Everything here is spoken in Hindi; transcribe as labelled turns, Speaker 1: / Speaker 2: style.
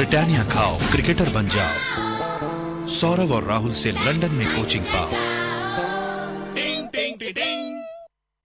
Speaker 1: ब्रिटानिया खाओ, क्रिकेटर बन जाओ। सौरव और राहुल से लंदन में कोचिंग पाओ। टिंग टिंग टिंग